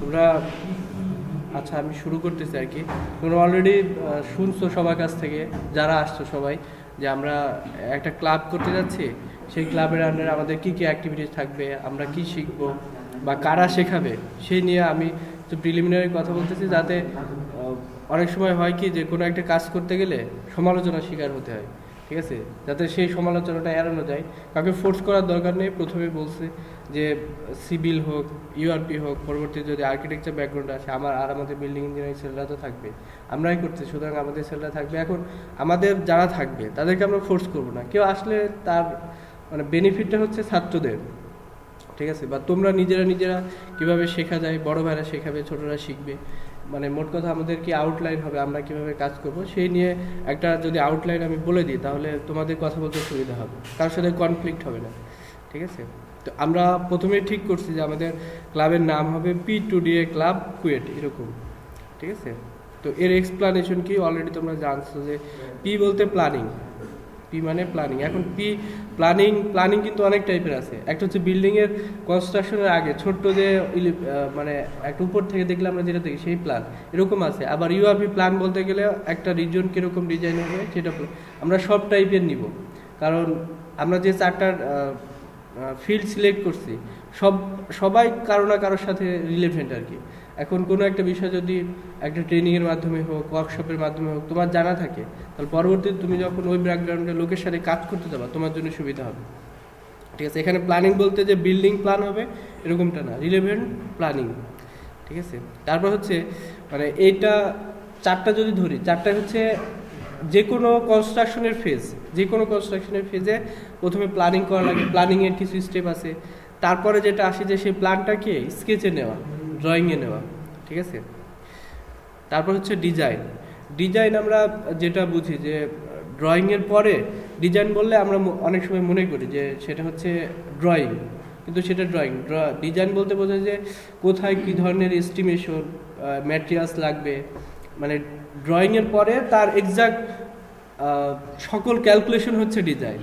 তোমরা আচ্ছা আমি শুরু করতেছি আর কি। তোমরা অলরেডি শুনছো সবার কাছ থেকে, যারা আসছো সবাই, যে আমরা একটা ক্লাব করতে যাচ্ছি। সেই ক্লাবের আন্ডারে আমাদের কি কি অ্যাক্টিভিটিস থাকবে, আমরা কি শিখব, বা কারা শেখাবে, সেই নিয়ে আমি তো প্রিলিমিনারি কথা বলতেছি, যাতে অনেক সময় হয় কি, যে কোনো একটা কাজ করতে গেলে সমালোচনার শিকার হতে হয়। ঠিক আছে? যাতে সেই সমালোচনাটা এড়ানো যায়। কাউকে ফোর্স করার দরকার নেই। প্রথমে বলছে যে সিভিল হোক ইউআরপি হোক, পরবর্তী যদি আর্কিটেকচার ব্যাকগ্রাউন্ড আসে, আমার আর আমাদের বিল্ডিং ইঞ্জিনিয়ারিং সেলরা তো থাকবে। আমরাই করছি, সুতরাং আমাদের সেলরা থাকবে। এখন আমাদের যারা থাকবে, তাদেরকে আমরা ফোর্স করব না। কেউ আসলে তার মানে বেনিফিটটা হচ্ছে ছাত্রদের। ঠিক আছে? বা তোমরা নিজেরা নিজেরা কীভাবে শেখা যায়, বড় ভাইরা শেখাবে, ছোটরা শিখবে। মানে মোট কথা আমাদের কি আউটলাইন হবে, আমরা কীভাবে কাজ করব, সেই নিয়ে একটা যদি আউটলাইন আমি বলে দিই, তাহলে তোমাদের কথা বলতে সুবিধা হবে। কারোর সাথে কনফ্লিক্ট হবে না, ঠিক আছে? তো আমরা প্রথমে ঠিক করছি যে আমাদের ক্লাবের নাম হবে P two D A club KUET এরকম, ঠিক আছে? তো এর এক্সপ্লানেশন কি? অলরেডি তোমরা জানছো যে পি বলতে প্ল্যানিং পি মানে প্ল্যানিং এখন পি প্ল্যানিং প্ল্যানিং কিন্তু অনেক টাইপের আছে। একটা হচ্ছে বিল্ডিং এর কনস্ট্রাকশনের আগে ছোট্ট যে মানে একটা উপর থেকে দেখলে আমরা যেটা দেখি সেই প্ল্যান এরকম আছে। আবার ইউআরপি প্ল্যান বলতে গেলে একটা রিজন কীরকম ডিজাইন হবে সেটা আমরা সব টাইপের নিব। কারণ আমরা যে চারটার ফিল্ড সিলেক্ট করছি, সব, সবাই কারও না কারোর সাথে রিলেভেন্ট আর কি। এখন কোনো একটা বিষয় যদি একটা ট্রেনিংয়ের মাধ্যমে হোক ওয়ার্কশপের মাধ্যমে হোক, তোমার জানা থাকে, তাহলে পরবর্তীতে তুমি যখন ওই ব্যাকগ্রাউন্ডে লোকের সাথে কাজ করতে যাবা, তোমার জন্য সুবিধা হবে। ঠিক আছে? এখানে প্ল্যানিং বলতে যে বিল্ডিং প্ল্যান হবে, এরকমটা না রিলেভেন্ট প্ল্যানিং ঠিক আছে? তারপর হচ্ছে মানে এইটা চারটা যদি ধরি, চারটা হচ্ছে যে কোনো কনস্ট্রাকশনের ফেজ যে কোনো কনস্ট্রাকশনের ফেজে প্রথমে প্ল্যানিং করা লাগে প্ল্যানিংয়ের কিছু স্টেপ আছে। তারপরে যেটা আসে যে সেই প্ল্যানটাকে স্কেচে নেওয়া। ড্রয়িংয়ে নেওয়া, ঠিক আছে? তারপর হচ্ছে ডিজাইন ডিজাইন আমরা যেটা বুঝি যে ড্রয়িংয়ের পরে ডিজাইন বললে আমরা অনেক সময় মনে করি যে, সেটা হচ্ছে ড্রয়িং কিন্তু সেটা ড্রয়িং ড্র ডিজাইন বলতে বোঝায় যে, কোথায় কী ধরনের এস্টিমেশন ম্যাটেরিয়ালস লাগবে মানে ড্রয়িংয়ের পরে তার এক্সাক্ট সকল ক্যালকুলেশন হচ্ছে ডিজাইন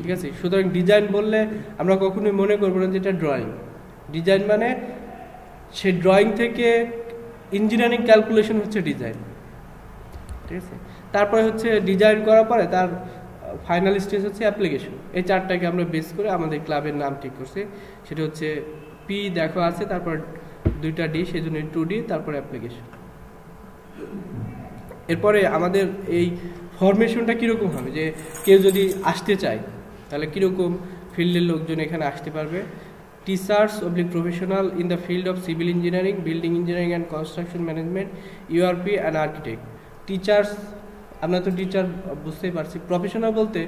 ঠিক আছে? সুতরাং ডিজাইন বললে আমরা কখনোই মনে করব না যে এটা ড্রয়িং ডিজাইন মানে সেই ড্রয়িং থেকে ইঞ্জিনিয়ারিং ক্যালকুলেশন হচ্ছে ডিজাইন ঠিক আছে? তারপরে হচ্ছে ডিজাইন করার পরে তার ফাইনাল স্টেজ হচ্ছে অ্যাপ্লিকেশন এই চারটাকে আমরা বেস করে আমাদের ক্লাবের নাম ঠিক করছি। সেটা হচ্ছে পি দেখো আছে, তারপর দুইটা ডি সেই জন্য টু ডি তারপর অ্যাপ্লিকেশন এরপরে আমাদের এই ফরমেশনটা কীরকম হবে? যে কেউ যদি আসতে চায়, তাহলে কীরকম ফিল্ডের লোকজন এখানে আসতে পারবে? Teachers oblique professional in the field of civil engineering building engineering and construction management URP and architect teachers আমরা তো টিচার বুঝতেই পারছি। প্রফেশনাল বলতে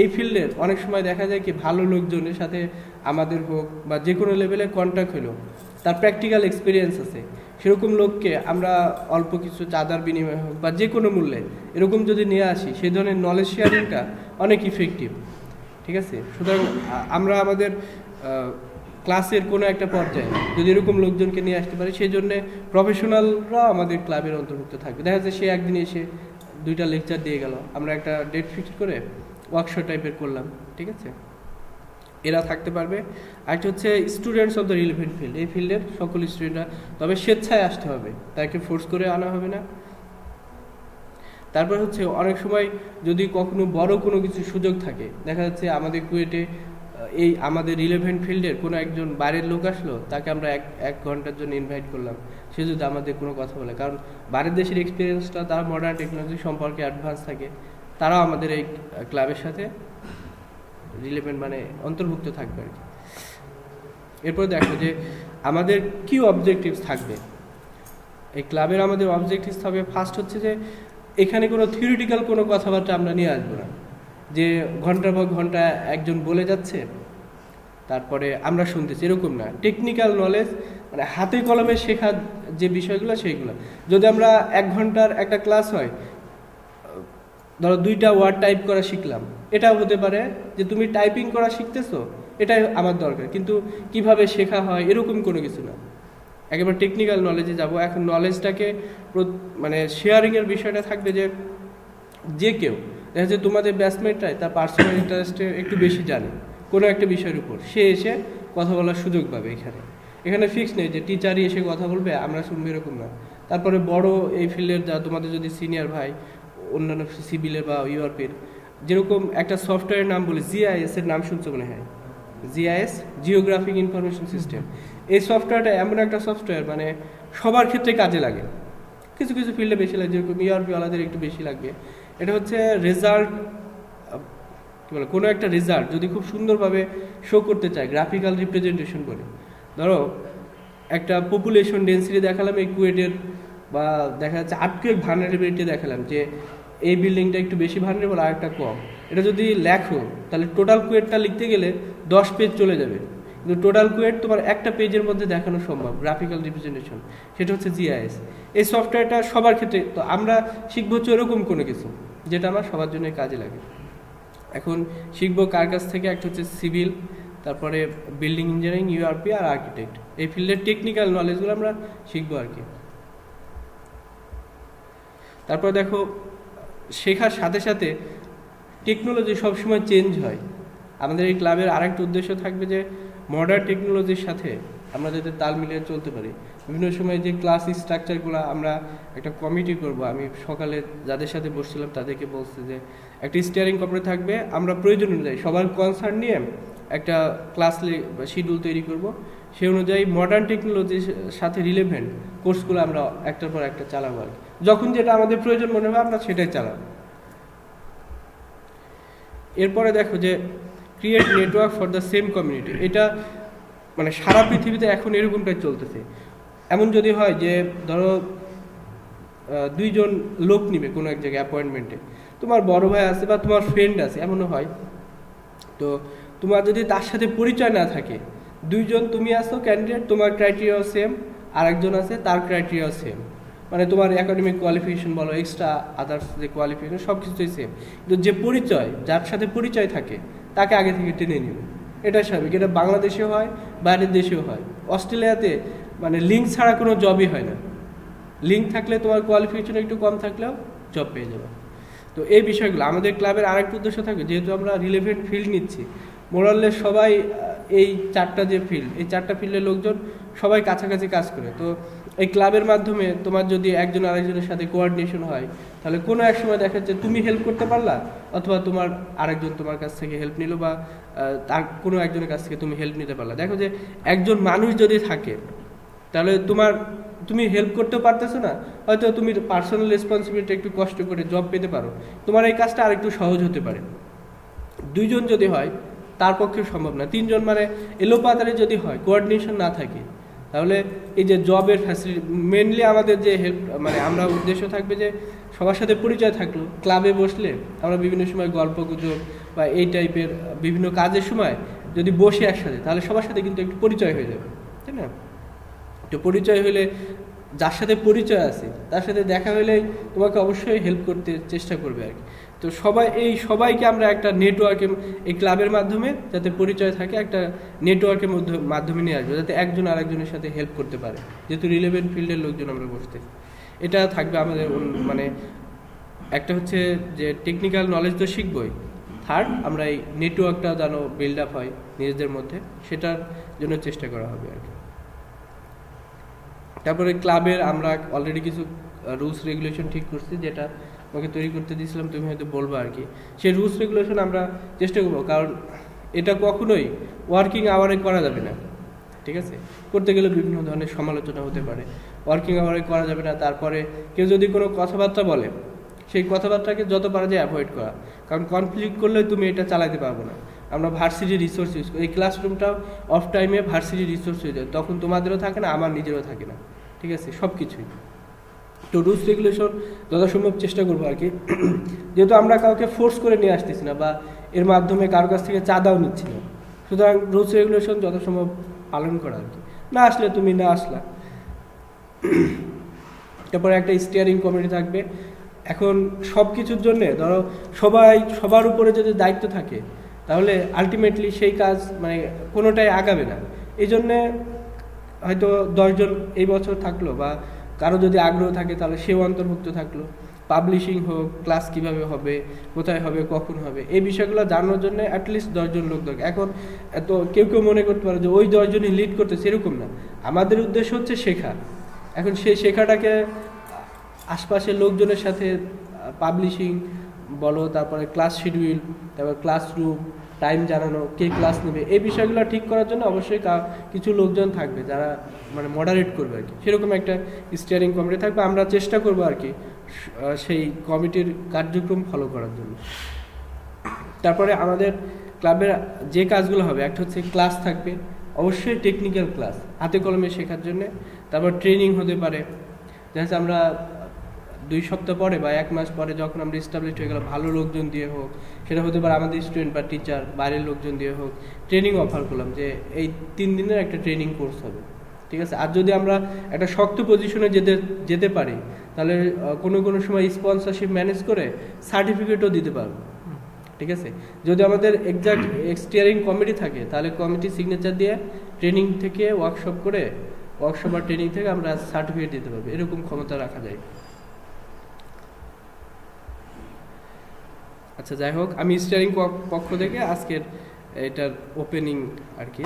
এই ফিল্ডের অনেক সময় দেখা যায় কি ভালো লোকজনের সাথে আমাদের হোক বা যে কোনো লেভেলে কন্ট্যাক্ট হলো, তার প্র্যাকটিক্যাল এক্সপিরিয়েন্স আছে। সেরকম লোককে আমরা অল্প কিছু চাঁদার বিনিময়ে হোক বা যে কোনো মূল্যে এরকম যদি নিয়ে আসি, সেই ধরনের নলেজ শেয়ারিংটা অনেক ইফেক্টিভ ঠিক আছে? সুতরাং আমরা আমাদের ক্লাসের কোনো একটা পর্যায়ে যদি এরকম লোকজনকে নিয়ে আসতে পারে সেই জন্য প্রফেশনালরা আমাদের ক্লাবের অন্তর্ভুক্ত থাকবে। দেখা যাচ্ছে সে একদিন এসে দুইটা লেকচার দিয়ে গেল। আমরা একটা ডেট ফিক্সড করে ওয়ার্কশপ টাইপের করলাম, ঠিক আছে? এরা থাকতে পারবে। আরেকটা হচ্ছে students of the relevant field এই ফিল্ডের সকল স্টুডেন্টরা তবে স্বেচ্ছায় আসতে হবে। তাকে ফোর্স করে আনা হবে না। তারপর হচ্ছে অনেক সময় যদি কখনো বড় কোনো কিছু সুযোগ থাকে, দেখা যাচ্ছে আমাদের কুয়েটে এই আমাদের রিলেভেন্ট ফিল্ডের কোনো একজন বাইরের লোক আসলো, তাকে আমরা এক এক ঘণ্টার জন্য ইনভাইট করলাম। সে যদি আমাদের কোনো কথা বলে, কারণ বাইরের দেশের এক্সপিরিয়েন্সটা তারা মডার্ন টেকনোলজি সম্পর্কে অ্যাডভান্স থাকে, তারাও আমাদের এই ক্লাবের সাথে রিলেভেন্ট মানে অন্তর্ভুক্ত থাকবে আর কি। এরপর দেখো যে আমাদের কি অবজেক্টিভস থাকবে? এই ক্লাবের আমাদের অবজেক্টিভস থাকবে ফার্স্ট হচ্ছে যে, এখানে কোনো থিওরিটিক্যাল কোনো কথাবার্তা আমরা নিয়ে আসব না। যে ঘণ্টার পর ঘণ্টা একজন বলে যাচ্ছে তারপরে আমরা শুনতেছি, এরকম না। টেকনিক্যাল নলেজ মানে হাতে কলমে শেখার যে বিষয়গুলো, সেইগুলো। যদি আমরা এক ঘণ্টার একটা ক্লাস হয়, ধরো দুইটা ওয়ার্ড টাইপ করা শিখলাম, এটাও হতে পারে যে তুমি টাইপিং করা শিখতেছো, এটাই আমার দরকার। কিন্তু কীভাবে শেখা হয়, এরকম কোনো কিছু না। একেবারে টেকনিক্যাল নলেজে যাব। এখন নলেজটাকে মানে শেয়ারিংয়ের বিষয়টা থাকবে যে যে কেউ, দেখা যাচ্ছে তোমাদের ব্যাচমেটরাই তার পার্সোনাল ইন্টারেস্টে একটু বেশি জানে। কোনো একটা বিষয়ের উপর। সে এসে কথা বলার সুযোগ পাবে এখানে। এখানে ফিক্স নেই যে টিচারই এসে কথা বলবে, আমরা শুনব এরকম না। তারপরে বড় এই ফিল্ডের যা তোমাদের যদি সিনিয়র ভাই, অন্যান্য সিভিলের বা ইউআরপির যেরকম একটা সফটওয়্যারের নাম বলি জিআইএস এর নাম শুনছো মনে হয়? জিআইএস জিওগ্রাফিক ইনফরমেশন সিস্টেম এই সফটওয়্যারটা এমন একটা সফটওয়্যার মানে সবার ক্ষেত্রে কাজে লাগে। কিছু কিছু ফিল্ডে বেশি লাগে, যেরকম ইআরপি ওয়ালাদের একটু বেশি লাগবে এটা হচ্ছে রেজাল্ট কী বলে, কোনো একটা রেজাল্ট যদি খুব সুন্দরভাবে শো করতে চায় গ্রাফিক্যাল রিপ্রেজেন্টেশন করে। ধরো, একটা পপুলেশন ডেন্সিটি দেখালাম এই কুয়েটের বা দেখা যাচ্ছে আর্থকুয়েক ভার্নারেবিলিটি দেখালাম, যে এই বিল্ডিংটা একটু বেশি ভার্নারেবল আর একটা কম। এটা যদি লেখো, তাহলে টোটাল কুয়েটটা লিখতে গেলে দশ পেজ চলে যাবে। কিন্তু টোটাল কুয়েট তোমার একটা পেজের মধ্যে দেখানো সম্ভব গ্রাফিক্যাল রিপ্রেজেন্টেশন সেটা হচ্ছে জিআইএস এই সফটওয়্যারটা সবার ক্ষেত্রে, তো আমরা শিখব হচ্ছে এরকম কোনো কিছু, যেটা আমার সবার জন্য কাজে লাগে। এখন শিখব কার কাছ থেকে? একটা হচ্ছে সিভিল, তারপরে বিল্ডিং ইঞ্জিনিয়ারিং ইউআরপি আর আর্কিটেক্ট এই ফিল্ডের টেকনিক্যাল নলেজগুলো আমরা শিখব আর কি। তারপর দেখো, শেখার সাথে সাথে টেকনোলজি সবসময় চেঞ্জ হয়। আমাদের এই ক্লাবের আরেকটা উদ্দেশ্য থাকবে যে মডার্ন টেকনোলজির সাথে আমরা যাতে তাল মিলিয়ে চলতে পারি। বিভিন্ন সময় যে ক্লাস স্ট্রাকচারগুলো আমরা একটা কমিটি করব, আমি সকালে যাদের সাথে বসছিলাম তাদেরকে বলছি যে, একটা স্টিয়ারিং কমিটি থাকবে, আমরা প্রয়োজন অনুযায়ী সবার কনসার্ন নিয়ে একটা ক্লাস শিডিউল তৈরি করব। সেই অনুযায়ী মডার্ন টেকনোলজির সাথে রিলেভেন্ট কোর্সগুলো আমরা একটার পর একটা চালাবো আর যখন যেটা আমাদের প্রয়োজন মনে হবে, আমরা সেটাই চালাবো। এরপরে দেখো যে create network for the same community এটা মানে সারা পৃথিবীতে এখন এরকম এরকমটাই চলতেছে। এমন যদি হয় যে, ধরো দুইজন লোক নিবে কোনো এক জায়গায় অ্যাপয়েন্টমেন্টে তোমার বড় ভাই আছে বা তোমার ফ্রেন্ড আছে, এমনও হয়। তো তোমার যদি তার সাথে পরিচয় না থাকে, দুইজন তুমি আসো ক্যান্ডিডেট তোমার ক্রাইটেরিয়াও সেম আর একজন আছে তার ক্রাইটেরিয়াও সেম মানে তোমার একাডেমিক কোয়ালিফিকেশন বলো এক্সট্রা আদার্স যে কোয়ালিফিকেশন সব কিছুই সেম কিন্তু যে পরিচয়, যার সাথে পরিচয় থাকে, তাকে আগে থেকে টেনে নিবে। এটা স্বাভাবিক, এটা বাংলাদেশেও হয়, বাইরের দেশেও হয়। অস্ট্রেলিয়াতে মানে লিঙ্ক ছাড়া কোনো জবই হয় না। লিঙ্ক থাকলে তোমার কোয়ালিফিকেশন একটু কম থাকলেও জব পেয়ে যাবে। তো এই বিষয়গুলো, আমাদের ক্লাবের আরেকটা উদ্দেশ্য থাকবে যেহেতু আমরা রিলেভেন্ট ফিল্ড নিচ্ছি মোরালের সবাই এই চারটা যে ফিল্ড এই চারটা ফিল্ডের লোকজন সবাই কাছাকাছি কাজ করে। তো এই ক্লাবের মাধ্যমে তোমার যদি একজন আরেকজনের সাথে কোয়ার্ডিনেশন হয়, তাহলে কোনো এক সময় দেখা যাচ্ছে তুমি হেল্প করতে পারলা অথবা তোমার আরেকজন তোমার কাছ থেকে হেল্প নিল বা তার কোনো একজনের কাছ থেকে তুমি হেল্প নিতে পারলা। দেখো যে একজন মানুষ যদি থাকে, তাহলে তোমার, তুমি হেল্প করতে পারতেছো না, হয়তো তুমি পার্সোনাল রেসপন্সিবিলিটি একটু কষ্ট করে জব পেতে পারো। তোমার এই কাজটা আরেকটু সহজ হতে পারে। দুইজন যদি হয়, তার পক্ষে সম্ভব না। তিনজন মানে এলোপাতারে যদি হয় কোঅর্ডিনেশন না থাকে তাহলে এই যে জবের ফ্যাসিলিটি মেনলি আমাদের যে হেল্প মানে আমরা উদ্দেশ্য থাকবে যে সবার সাথে পরিচয় থাকল ক্লাবে বসলে আমরা বিভিন্ন সময় গল্প গুজব বা এই টাইপের বিভিন্ন কাজের সময় যদি বসে একসাথে, তাহলে সবার সাথে কিন্তু একটু পরিচয় হয়ে যাবে, তাই না? তো পরিচয় হলে যার সাথে পরিচয় আছে, তার সাথে দেখা হলে তোমাকে অবশ্যই হেল্প করতে চেষ্টা করবে আর কি। তো সবাই, এই সবাইকে আমরা একটা নেটওয়ার্কের এই ক্লাবের মাধ্যমে যাতে পরিচয় থাকে, একটা নেটওয়ার্কের মধ্যে, মাধ্যমে নিয়ে আসবে, যাতে একজন আরেকজনের সাথে হেল্প করতে পারে। যেহেতু রিলেভেন্ট ফিল্ডের লোকজন আমরা বসতে। এটা থাকবে আমাদের মানে একটা হচ্ছে যে টেকনিক্যাল নলেজ তো শিখবই। থার্ড আমরা এই নেটওয়ার্কটা যেন বিল্ড আপ হয় নিজেদের মধ্যে, সেটার জন্য চেষ্টা করা হবে আর কি। তারপরে ক্লাবের আমরা অলরেডি কিছু রুলস রেগুলেশন ঠিক করছি, যেটা তোমাকে তৈরি করতে দিয়েছিলাম, তুমি হয়তো বলব আর কি। সেই রুলস রেগুলেশন আমরা চেষ্টা করব, কারণ এটা কখনোই ওয়ার্কিং আওয়ারে করা যাবে না, ঠিক আছে? করতে গেলে বিভিন্ন ধরনের সমালোচনা হতে পারে। ওয়ার্কিং আওয়ারে করা যাবে না, তারপরে কেউ যদি কোনো কথাবার্তা বলে, সেই কথাবার্তাকে যত পারা যায় অ্যাভয়েড করা। কারণ কনফ্লিক্ট করলে তুমি এটা চালাতে পারব না। আমরা ভার্সিটি রিসোর্স ইউজ করি, এই ক্লাসরুমটাও অফ টাইমে ভার্সিটি রিসোর্স হয়ে যায়। তখন তোমাদেরও থাকে না, আমার নিজেরও থাকে না, ঠিক আছে? সব কিছুই তো রুলস রেগুলেশন যথাসম্ভব চেষ্টা করব আর কি। যেহেতু আমরা কাউকে ফোর্স করে নিয়ে আসতেছি না বা এর মাধ্যমে কারোর কাছ থেকে চাঁদাও নিচ্ছি না। সুতরাং রুলস রেগুলেশন যথাসম্ভব পালন করা আর কি। না আসলে তুমি না আসলা। তারপরে একটা স্টিয়ারিং কমিটি থাকবে। এখন সব কিছুর জন্যে ধরো সবাই, সবার উপরে যদি দায়িত্ব থাকে, তাহলে আলটিমেটলি সেই কাজ মানে কোনোটাই আগাবে না। এই জন্যে হয়তো দশজন এই বছর থাকল বা কারও যদি আগ্রহ থাকে তাহলে সেও অন্তর্ভুক্ত থাকল। পাবলিশিং হোক ক্লাস কীভাবে হবে, কোথায় হবে, কখন হবে, এই বিষয়গুলো জানানোর জন্য অ্যাটলিস্ট দশজন লোক দরকার। এখন এত কেউ কেউ মনে করতে পারে যে ওই দশজনই লিড করতে সেরকম না। আমাদের উদ্দেশ্য হচ্ছে শেখা। এখন সেই শেখাটাকে আশপাশের লোকজনের সাথে পাবলিশিং বলো, তারপরে ক্লাস শিডিউল তারপর ক্লাসরুম টাইম জানানো, কে ক্লাস নেবে, এই বিষয়গুলো ঠিক করার জন্য অবশ্যই কিছু লোকজন থাকবে যারা মানে মডারেট করবে আর কি। সেরকম একটা স্টিয়ারিং কমিটি থাকবে। আমরা চেষ্টা করব আর কি সেই কমিটির কার্যক্রম ফলো করার জন্য। তারপরে আমাদের ক্লাবের যে কাজগুলো হবে, একটা হচ্ছে ক্লাস থাকবে। অবশ্যই টেকনিক্যাল ক্লাস হাতে কলমে শেখার জন্য। তারপর ট্রেনিং হতে পারে। দেখা আমরা দুই সপ্তাহ পরে বা এক মাস পরে যখন আমরা এস্টাবলিশ হয়ে গেলাম, ভালো লোকজন দিয়ে হোক, সেটা হতে পারে আমাদের স্টুডেন্ট বা টিচার বাইরের লোকজন দিয়ে হোক ট্রেনিং অফার করলাম যে এই তিন দিনের একটা ট্রেনিং কোর্স হবে। ঠিক আছে? আর যদি আমরা একটা শক্ত পজিশনে যেতে যেতে পারি, তাহলে কোনো কোনো সময় স্পন্সরশিপ ম্যানেজ করে সার্টিফিকেটও দিতে পারব। ঠিক আছে? যদি আমাদের এক্সাক্ট এক্সটিয়ারিং কমিটি থাকে, তাহলে কমিটি সিগনেচার দিয়ে ট্রেনিং থেকে ওয়ার্কশপ করে ওয়ার্কশপ আর ট্রেনিং থেকে আমরা সার্টিফিকেট দিতে পারব। এরকম ক্ষমতা রাখা যায়। আচ্ছা যাই হোক আমি স্টিয়ারিং পক্ষ থেকে আজকের এটার ওপেনিং আর কি।